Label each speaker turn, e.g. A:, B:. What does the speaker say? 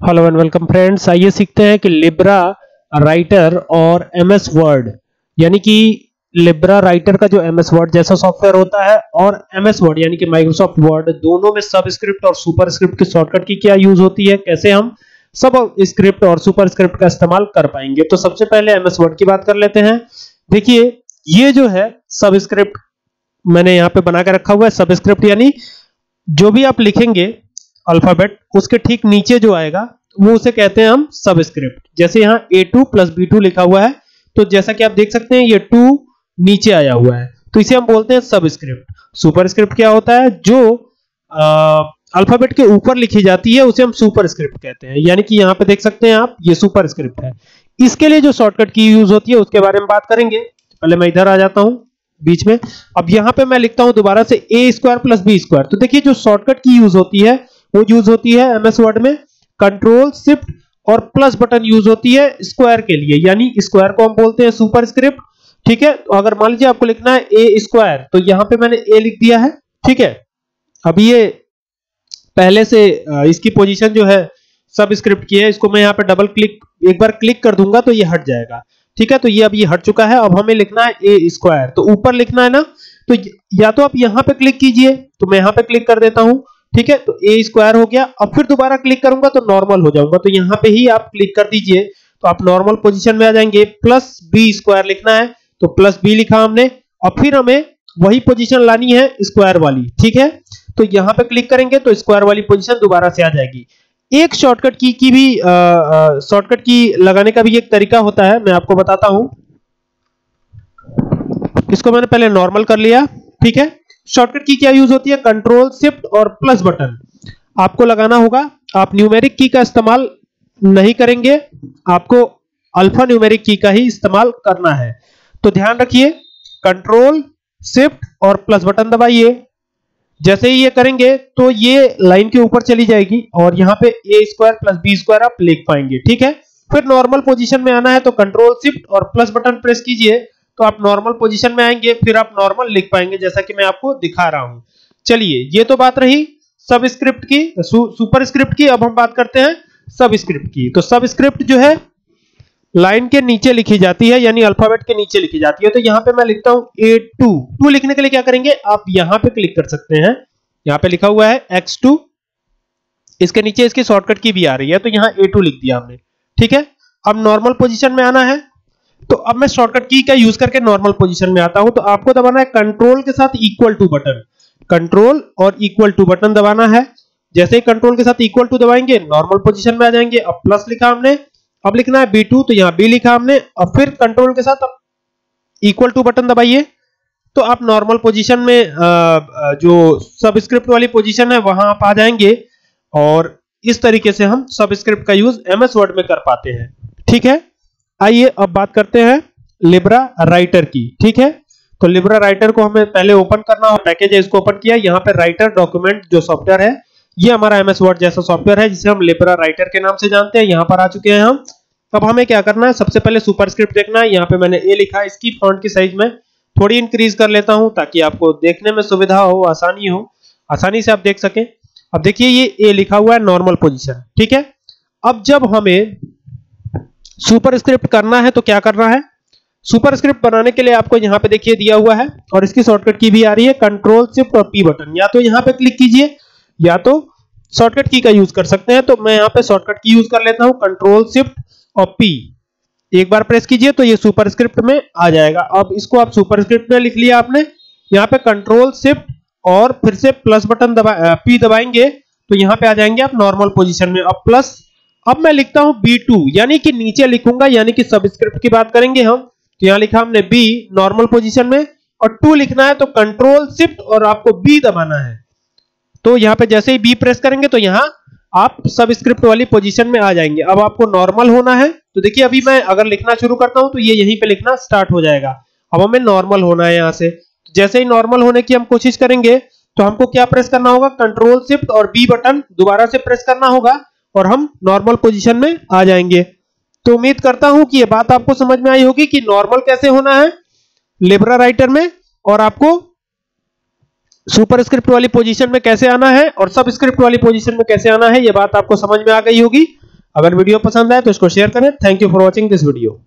A: Hello and welcome friends आइए सीखते हैं कि लिब्रा राइटर और एमएस वर्ड यानी कि लिब्रा राइटर का जो एमएस वर्ड जैसा सॉफ्टवेयर होता है और एमएस वर्ड यानी कि माइक्रोसॉफ्ट वर्ड दोनों में सबस्क्रिप्ट और सुपर स्क्रिप्ट की शॉर्टकट की क्या यूज़ होती है, कैसे हम सब स्क्रिप्ट और सुपर स्क्रिप्ट का इस्तेमाल कर पाएँगे। तो सबसे पहले एमएस वर्ड की बात कर लेते हैं। देखिए, ये जो है सबस्क्रिप्ट मैंने यहाँ पे बना के रखा हुआ है। सबस्क्रिप्ट यानी जो भी आप लिखेंगे अल्फ़ाबेट उसके ठीक नीचे जो आएगा, वो उसे कहते हैं हम सबस्क्रिप्ट जैसे यहाँ A two plus B two लिखा हुआ है तो जैसा कि आप देख सकते हैं, ये टू नीचे आया हुआ है. तो इसे हम बोलते हैं सबस्क्रिप्ट सुपरस्क्रिप्ट क्या होता है? जो अल्फ़ाबेट के ऊपर लिखी जाती है, उसे हम सुपरस्क्रिप्ट कहते हैं. यानी कि यहाँ पे देख सकते हैं आप, ये सुपरस्क्रिप्ट है. इसके लिए जो शॉर्टकट की यूज़ होती है, उसके बारे में बात करेंगे. पहले मैं इधर आ जाता हूँ, बीच में. अब यहाँ पे मैं लिखता हूँ दोबारा से A square plus B square तो देखिए, जो शॉर्टकट की यूज़ होती है वो यूज़ होती है एमएस वर्ड में कंट्रोल शिफ्ट और प्लस बटन यूज़ होती है स्क्वायर के लिए, यानी स्क्वायर को हम बोलते हैं सुपर स्क्रिप्ट ठीक है? तो अगर मान लीजिए आपको लिखना है ए स्क्वायर तो यहाँ पे मैंने ए लिख दिया है, ठीक है? अब ये पहले से इसकी पोजीशन जो है सब स्क्रिप्ट की है, इसको मैं यहाँ पे डबल क्लिक एक बार क्लिक कर दूँगा तो ये हट जाएगा, ठीक है? तो ये अब ये हट चुका है, अब हमें लिखना है ए स्क्वायर तो ऊपर लिखना है ना तो या तो आप यहाँ पे क्लिक कीजिए तो मैं यहाँ पे क्लिक कर देता हूँ ठीक है? तो ए स्क्वायर हो गया। अब फिर दोबारा क्लिक करूँगा तो नॉर्मल हो जाऊँगा। तो यहाँ पे ही आप क्लिक कर दीजिए। तो आप नॉर्मल पोजीशन में आ जाएँगे। प्लस बी स्क्वायर लिखना है। तो प्लस बी लिखा हमने। और फिर हमें वही पोजीशन लानी है स्क्वायर वाली। ठीक है? तो यहाँ पे क्लिक करेंगे तो स्क्वायर वाली पोजीशन दोबारा से आ जाएगी। एक शॉर्टकट की की भी शॉर्टकट की लगाने का भी एक तरीका होता है। मैं आपको बताता हूँ। इसको मैंने पहले नॉर्मल कर लिया। ठीक है? शॉर्टकट की क्या यूज़ होती है? कंट्रोल शिफ्ट और प्लस बटन आपको लगाना होगा। आप न्यूमेरिक की का इस्तेमाल नहीं करेंगे। आपको अल्फ़ा न्यूमेरिक की का ही इस्तेमाल करना है। तो ध्यान रखिए कंट्रोल शिफ्ट और प्लस बटन दबाइए। जैसे ही ये करेंगे तो ये लाइन के ऊपर चली जाएगी और यहाँ पे A square plus B square आप लिख पाएँगे। ठीक है? फिर नॉर्मल पोजीशन में आना है तो कंट्रोल शिफ्ट और प्लस बटन प्रेस कीजिए। तो आप नॉर्मल पोजीशन में आएँगे फिर आप नॉर्मल लिख पाएँगे जैसा कि मैं आपको दिखा रहा हूँ। चलिए ये तो बात रही सब स्क्रिप्ट की सु, सुपर स्क्रिप्ट की अब हम बात करते हैं सब स्क्रिप्ट की। तो सब स्क्रिप्ट जो है लाइन के नीचे लिखी जाती है यानी अल्फ़ाबेट के नीचे लिखी जाती है। तो यहाँ पे मैं लिखता हूँ ए टू टू लिखने के लिए क्या करेंगे? आप यहाँ पे क्लिक कर सकते हैं। यहाँ पे लिखा हुआ है एक्स टू इसके नीचे इसकी शॉर्टकट की भी आ रही है तो यहाँ ए टू लिख दिया हमने। ठीक है? अब नॉर्मल पोजिशन में आना है। तो अब मैं शॉर्टकट की का यूज़ करके नॉर्मल पोजीशन में आता हूँ तो आपको दबाना है कंट्रोल के साथ इक्वल टू बटन कंट्रोल और इक्वल टू बटन दबाना है। जैसे ही कंट्रोल के साथ इक्वल टू दबाएँगे नॉर्मल पोजीशन में आ जाएँगे, अब प्लस लिखा हमने, अब लिखना है B2 तो यहाँ बी लिखा हमने और फिर कंट्रोल के साथ इक्वल टू बटन दबाइए। तो आप नॉर्मल पोजीशन में जो सबस्क्रिप्ट वाली पोजीशन है, वहाँ आप आ जाएँगे और इस तरीके से हम सबस्क्रिप्ट का यूज़ एमएस वर्ड में कर पाते हैं। ठीक है? आइए अब बात करते हैं लिब्रा राइटर की, ठीक है? तो लिब्रा राइटर को हमें पहले ओपन करना और पैकेज है, इसको ओपन किया। यहाँ पे राइटर डॉक्यूमेंट जो सॉफ्टवेयर है, ये हमारा एमएस वर्ड जैसा सॉफ्टवेयर है, जिसे हम लिब्रा राइटर के नाम से जानते हैं। यहाँ पर आ चुके हैं हम। अब हमें क्या करना है? सबसे पहले सुपरस्क्रिप्ट देखना है। यहाँ पे मैंने ए लिखा इसकी फॉन्ट की साइज़ में थोड़ी इंक्रीज कर लेता हूँ, ताकि आपको देखने में सुविधा हो, आसानी हो। आसानी से आप देख सकें। अब देखिए, ये ए लिखा हुआ है नॉर्मल पोजीशन ठीक है? अब जब हमें सुपरस्क्रिप्ट करना है तो क्या करना है? सुपरस्क्रिप्ट बनाने के लिए आपको यहाँ पे देखिए दिया हुआ है और इसकी शॉर्टकट की भी आ रही है कंट्रोल शिफ्ट और पी बटन या तो यहाँ पे क्लिक कीजिए, या तो शॉर्टकट की का यूज़ कर सकते हैं। तो मैं यहाँ पे शॉर्टकट की यूज़ कर लेता हूँ कंट्रोल शिफ्ट और पी एक बार प्रेस कीजिए तो ये सुपरस्क्रिप्ट में आ जाएगा। अब इसको आप सुपरस्क्रिप्ट में लिख लिया आपने। यहाँ पे कंट्रोल शिफ्ट और फिर से प्लस बटन दबा पी दबाएँगे तो यहाँ पे आ जाएँगे आप नॉर्मल पोजीशन में। अब प्लस अब मैं लिखता हूँ B2 यानी कि नीचे लिखूँगा, यानी कि सबस्क्रिप्ट की बात करेंगे हम। तो यहाँ लिखा हमने B नॉर्मल पोजीशन में, और टू लिखना है तो कंट्रोल शिफ्ट और आपको B दबाना है। तो यहाँ पे जैसे ही बी प्रेस करेंगे तो यहाँ आप सबस्क्रिप्ट वाली पोजीशन में आ जाएँगे। अब आपको नॉर्मल होना है तो देखिए अभी मैं अगर लिखना शुरू करता हूँ तो ये यहीं पे लिखना स्टार्ट हो जाएगा। अब हमें नॉर्मल होना है यहाँ से। जैसे ही नॉर्मल होने की हम कोशिश करेंगे तो हमको क्या प्रेस करना होगा? कंट्रोल शिफ्ट और बी बटन दोबारा से प्रेस करना होगा। और हम नॉर्मल पोजीशन में आ जाएँगे। तो उम्मीद करता हूँ कि यह बात आपको समझ में आई होगी कि नॉर्मल कैसे होना है लेबरा राइटर में और आपको सुपर स्क्रिप्ट वाली पोजीशन में कैसे आना है और सब स्क्रिप्ट वाली पोजीशन में कैसे आना है यह बात आपको समझ में आ गई होगी। अगर वीडियो पसंद आए तो इसको शेयर करें। Thank you for watching this video